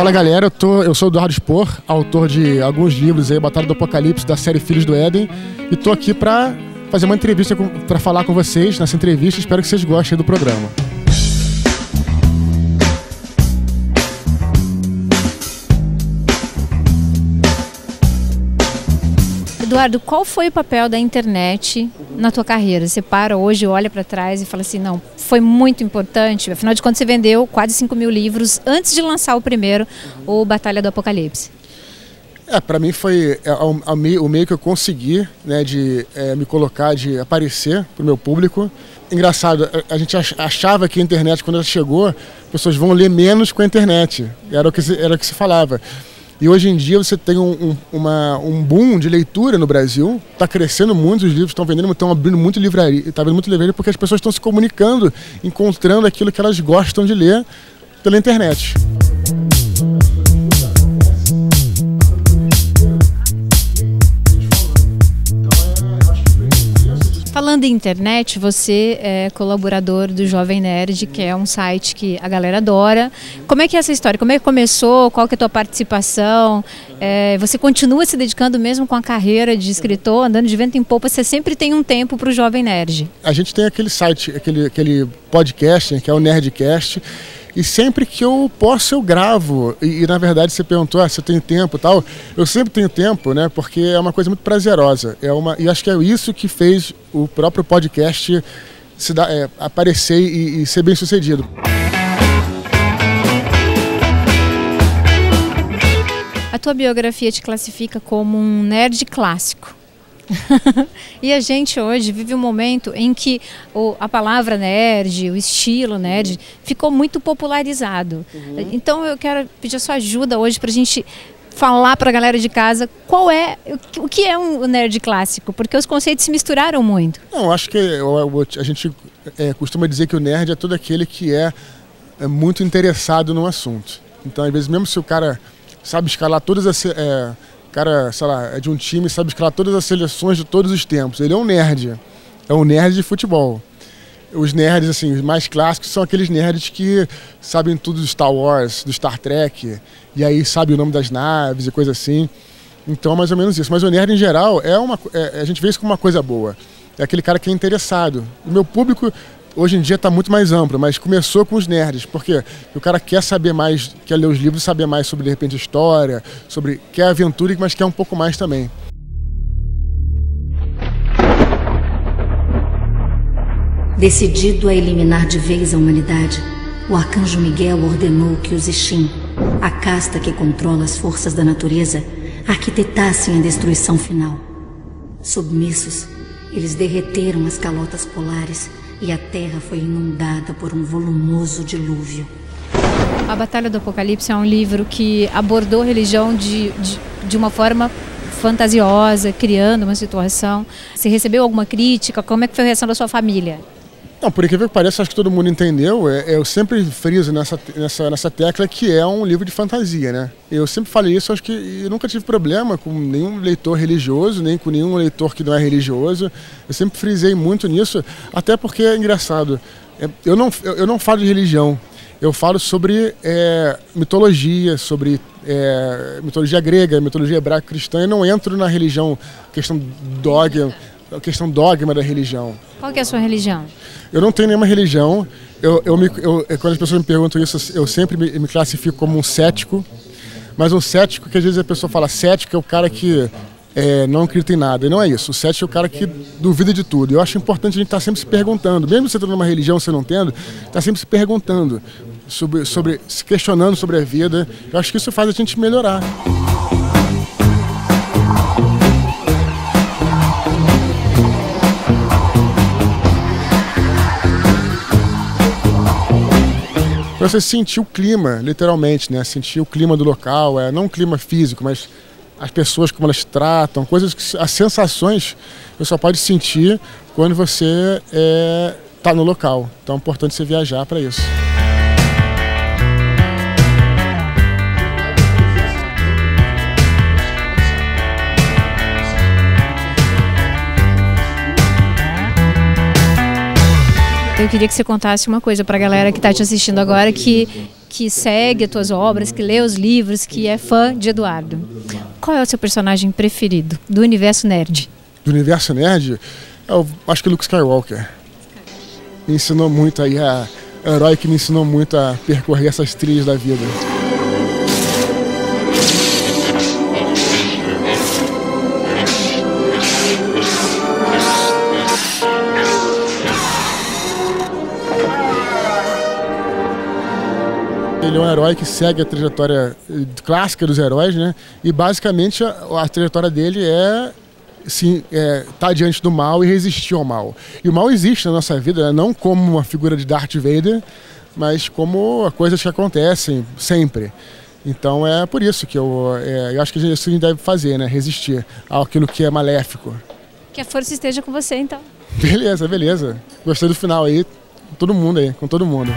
Fala galera, eu, tô, eu sou o Eduardo Spor, autor de alguns livros aí, Batalha do Apocalipse, da série Filhos do Éden, e tô aqui para fazer uma entrevista para falar com vocês nessa entrevista. Espero que vocês gostem do programa. Eduardo, qual foi o papel da internet na tua carreira? Você para hoje, olha para trás e fala assim, não, foi muito importante. Afinal de contas, você vendeu quase 5 mil livros antes de lançar o primeiro, o Batalha do Apocalipse. É, para mim foi é, o, meio, que eu consegui, né, de é, me colocar, de aparecer para o meu público. Engraçado, a, gente achava que a internet, quando ela chegou, as pessoas vão ler menos com a internet. Era o que se, era o que se falava. E hoje em dia você tem um, um, uma, um boom de leitura no Brasil, está crescendo muito, os livros estão vendendo, estão abrindo muito livraria, está abrindo muito livraria porque as pessoas estão se comunicando, encontrando aquilo que elas gostam de ler pela internet. Falando em internet, você é colaborador do Jovem Nerd, que é um site que a galera adora. Como é que é essa história? Como é que começou? Qual que é a tua participação? É, você continua se dedicando mesmo com a carreira de escritor, andando de vento em polpa, você sempre tem um tempo para o Jovem Nerd. A gente tem aquele site, aquele, aquele podcast, que é o Nerdcast, e sempre que eu posso eu gravo. E, e na verdade você perguntou ah, se eu tenho tempo e tal. Eu sempre tenho tempo, né? Porque é uma coisa muito prazerosa. É uma, e acho que é isso que fez o próprio podcast se dar, é, aparecer e, e ser bem sucedido. A tua biografia te classifica como um nerd clássico. e a gente hoje vive um momento em que o, a palavra nerd, o estilo nerd, ficou muito popularizado. Uhum. Então eu quero pedir a sua ajuda hoje para a gente falar para a galera de casa qual é o que é um nerd clássico, porque os conceitos se misturaram muito. Não, acho que a gente é, costuma dizer que o nerd é todo aquele que é, é muito interessado no assunto. Então, às vezes, mesmo se o cara sabe escalar todas as é, cara, sei lá, é de um time, sabe escalar todas as seleções de todos os tempos. Ele é um nerd. É um nerd de futebol. Os nerds, assim, os mais clássicos são aqueles nerds que sabem tudo do Star Wars, do Star Trek, e aí sabe o nome das naves e coisa assim. Então, mais ou menos isso. Mas o nerd, em geral, é uma, é, a gente vê isso como uma coisa boa. É aquele cara que é interessado. O meu público hoje em dia está muito mais amplo, mas começou com os nerds, porque o cara quer saber mais, quer ler os livros, saber mais sobre de repente história, sobre quer aventura, mas quer um pouco mais também. Decidido a eliminar de vez a humanidade, o arcanjo Miguel ordenou que os Ishin, a casta que controla as forças da natureza, arquitetassem a destruição final. Submissos, eles derreteram as calotas polares e a terra foi inundada por um volumoso dilúvio. A Batalha do Apocalipse é um livro que abordou religião de, de, de uma forma fantasiosa, criando uma situação. Você recebeu alguma crítica? Como é que foi a reação da sua família? Não, por incrível que pareça, acho que todo mundo entendeu. É, eu sempre friso nessa, nessa, nessa tecla que é um livro de fantasia, né? Eu sempre falei isso, acho que nunca tive problema com nenhum leitor religioso, nem com nenhum leitor que não é religioso. Eu sempre frisei muito nisso, até porque é engraçado. É, eu não, eu não falo de religião, eu falo sobre é, mitologia, sobre é, mitologia grega, mitologia hebraica cristã. Eu não entro na religião, questão dogma, questão dogma da religião. Qual é a sua religião? Eu não tenho nenhuma religião. Eu, eu, me, eu, quando as pessoas me perguntam isso, eu sempre me, me, classifico como um cético. Mas um cético, que às vezes a pessoa fala cético, é o cara que é, não acredita em nada. E não é isso. O cético é o cara que duvida de tudo. Eu acho importante a gente estar tá sempre se perguntando. Mesmo você tendo uma religião, você não tendo, está sempre se perguntando, sobre, sobre, se questionando sobre a vida. Eu acho que isso faz a gente melhorar. Para você sentir o clima, literalmente, né? Sentir o clima do local, é não o clima físico, mas as pessoas como elas tratam, coisas que as sensações você só pode sentir quando você está é, tá no local. Então é importante você viajar para isso. Eu queria que você contasse uma coisa para a galera que está te assistindo agora, que que segue as tuas obras, que lê os livros, que é fã de Eduardo. Qual é o seu personagem preferido do universo nerd? Do universo nerd? Eu acho que é Luke Skywalker. Me ensinou muito aí, a, é herói que me ensinou muito a percorrer essas trilhas da vida. Ele é um herói que segue a trajetória eh, clássica dos heróis, né? E basicamente a, a trajetória dele é sim, é, tá diante do mal e resistir ao mal. E o mal existe na nossa vida, né? não como uma figura de Darth Vader, mas como coisas que acontecem sempre. Então é por isso que eu, é, eu acho que a gente deve fazer, né? Resistir àquilo que é maléfico. Que a força esteja com você, então. Beleza, beleza. Gostei do final aí. Com todo mundo aí, com todo mundo.